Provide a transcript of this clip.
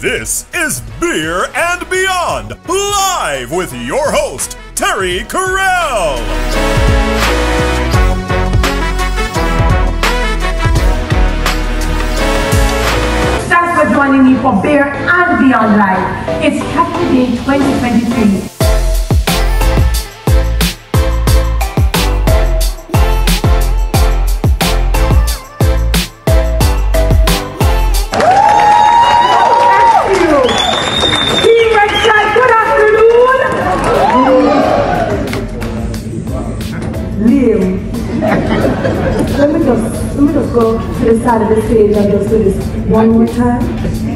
This is Beer and Beyond, live with your host, Terri-Karelle. Thanks for joining me for Beer and Beyond Live. It's Happy Day 2023. Me just let me just go to the side of the stage and just do this one more time.